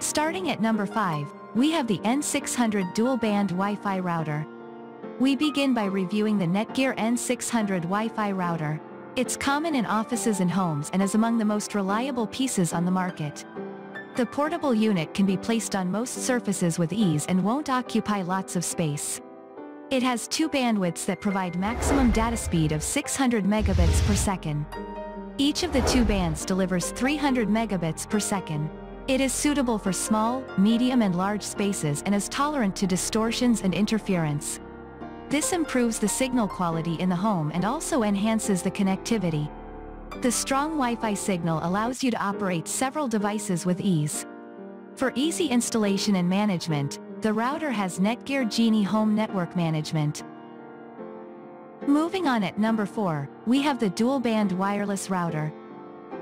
Starting at number 5, we have the N600 dual-band Wi-Fi router. We begin by reviewing the Netgear N600 Wi-Fi router. It's common in offices and homes and is among the most reliable pieces on the market. The portable unit can be placed on most surfaces with ease and won't occupy lots of space. It has two bandwidths that provide maximum data speed of 600 megabits per second. Each of the two bands delivers 300 megabits per second. It is suitable for small, medium and large spaces and is tolerant to distortions and interference. This improves the signal quality in the home and also enhances the connectivity. The strong Wi-Fi signal allows you to operate several devices with ease. For easy installation and management, the router has Netgear Genie Home Network Management. Moving on at number 4, we have the dual-band wireless router.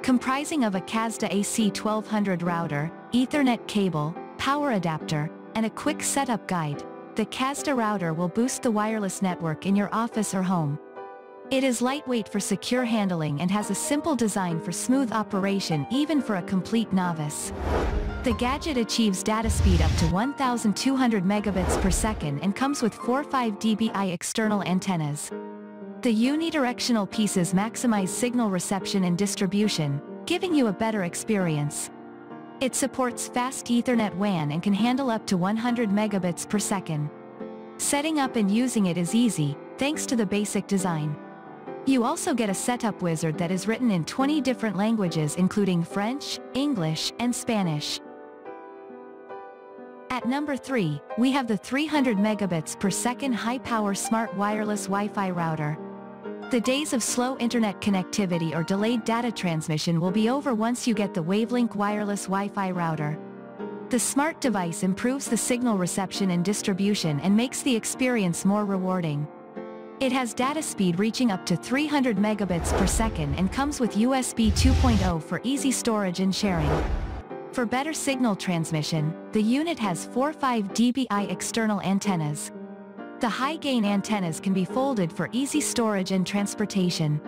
Comprising of a Kasda AC1200 router, Ethernet cable, power adapter, and a quick setup guide, the Kasda router will boost the wireless network in your office or home. It is lightweight for secure handling and has a simple design for smooth operation even for a complete novice. The gadget achieves data speed up to 1200 megabits per second and comes with four 5 dBi external antennas. The unidirectional pieces maximize signal reception and distribution, giving you a better experience. It supports fast Ethernet WAN and can handle up to 100 megabits per second. Setting up and using it is easy, thanks to the basic design. You also get a setup wizard that is written in 20 different languages including French, English, and Spanish. At number 3, we have the 300 megabits per second high-power smart wireless Wi-Fi router. The days of slow internet connectivity or delayed data transmission will be over once you get the Wavlink wireless Wi-Fi router. The smart device improves the signal reception and distribution and makes the experience more rewarding. It has data speed reaching up to 300 megabits per second and comes with USB 2.0 for easy storage and sharing. For better signal transmission, the unit has four 5 dBi external antennas. The high-gain antennas can be folded for easy storage and transportation.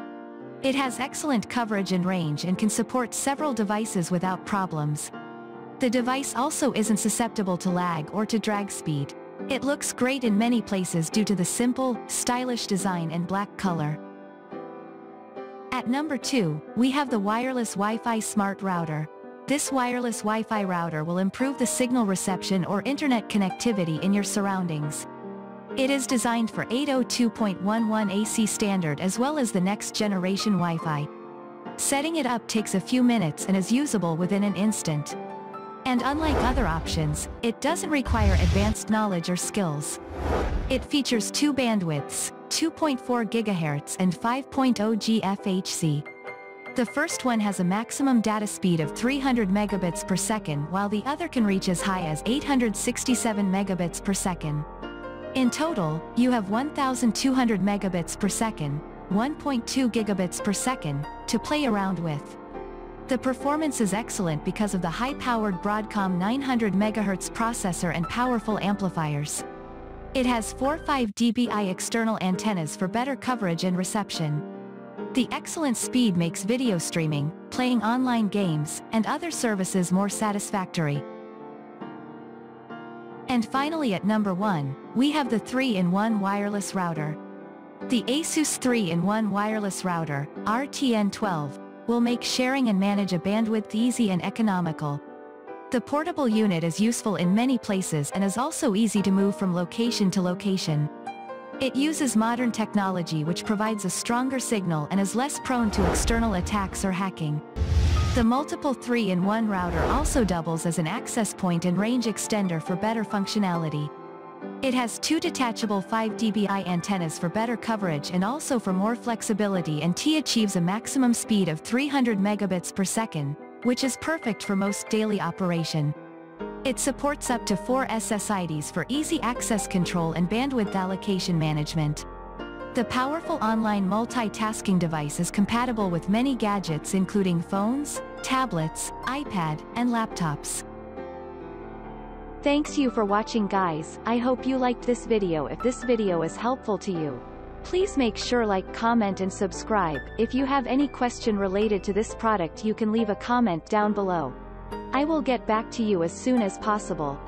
It has excellent coverage and range and can support several devices without problems. The device also isn't susceptible to lag or to drag speed. It looks great in many places due to the simple, stylish design and black color. At number 2, we have the wireless Wi-Fi smart router. This wireless Wi-Fi router will improve the signal reception or internet connectivity in your surroundings. It is designed for 802.11 AC standard as well as the next generation Wi-Fi. Setting it up takes a few minutes and is usable within an instant. And unlike other options, it doesn't require advanced knowledge or skills. It features two bandwidths, 2.4 GHz and 5.0 GHz. The first one has a maximum data speed of 300 megabits per second while the other can reach as high as 867 megabits per second. In total, you have 1200 megabits per second, 1.2 gigabits per second, to play around with. The performance is excellent because of the high-powered Broadcom 900 MHz processor and powerful amplifiers. It has four 5 dBi external antennas for better coverage and reception. The excellent speed makes video streaming, playing online games, and other services more satisfactory. And finally at number 1, we have the 3-in-1 wireless router. The ASUS 3-in-1 wireless router, RTN12, will make sharing and manage a bandwidth easy and economical. The portable unit is useful in many places and is also easy to move from location to location. It uses modern technology which provides a stronger signal and is less prone to external attacks or hacking. The multiple 3-in-1 router also doubles as an access point and range extender for better functionality. It has two detachable 5 dBi antennas for better coverage and also for more flexibility and T achieves a maximum speed of 300 megabits per second, which is perfect for most daily operation. It supports up to 4 SSIDs for easy access control and bandwidth allocation management. The powerful online multitasking device is compatible with many gadgets including phones, tablets, iPad, and laptops. Thanks you for watching guys, I hope you liked this video if this video is helpful to you. Please make sure like comment and subscribe, if you have any question related to this product you can leave a comment down below. I will get back to you as soon as possible.